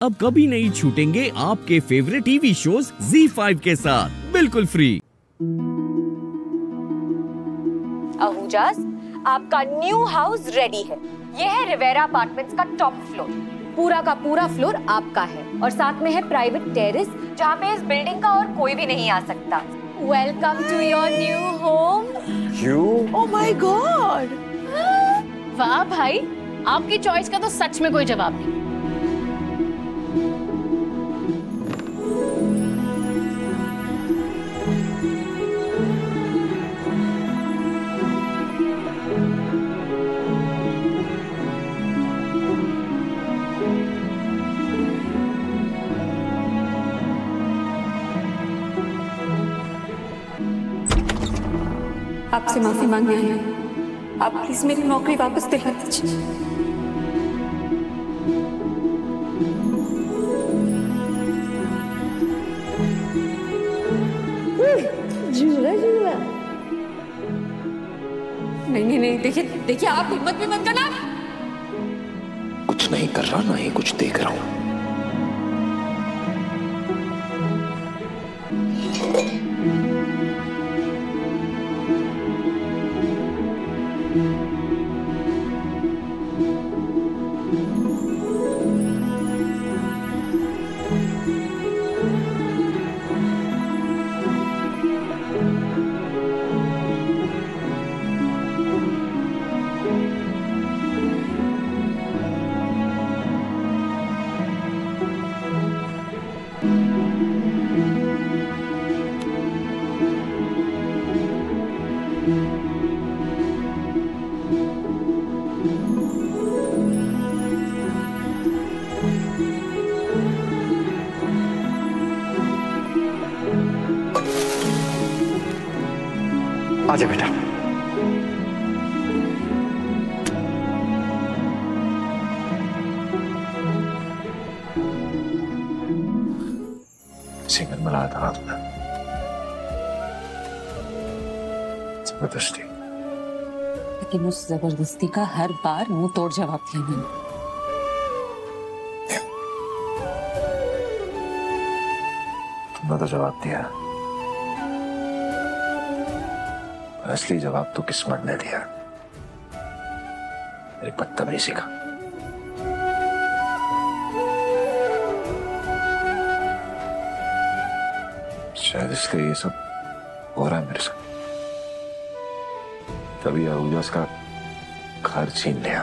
अब कभी नहीं छूटेंगे आपके फेवरेट टीवी शोज़ Z5 के साथ। बिल्कुल फ्री आहूजास आपका न्यू हाउस रेडी है। यह है रिवेरा अपार्टमेंट्स का टॉप फ्लोर पूरा का पूरा फ्लोर आपका है। और साथ में है प्राइवेट टेरेस जहाँ पे इस बिल्डिंग का और कोई भी नहीं आ सकता। Welcome to your new home you oh my god वाह भाई आपकी चॉइस का तो सच में कोई जवाब नहीं। आपसे माफ़ी मांगने आई हूँ। आप प्लीज़ मेरी नौकरी वापस दिला दीजिए। नहीं नहीं नहीं देखिए देखिए आप हिम्मत भी मत करना। कुछ नहीं कर रहा ना ही कुछ देख रहा हूँ। आजा बेटा। सिंगल मिलाया था हाथ में ज़बरदस्ती। लेकिन उस ज़बरदस्ती का हर बार मुँह तोड़ जवाब दिया मैंने। तुमने तो जवाब दिया। असली जवाब तो किस्मत ने दिया। मेरी बदतमीजी का शायद इसलिए ये सब हो रहा है मेरे साथ। तभी आहूजा उसका घर छीन लिया।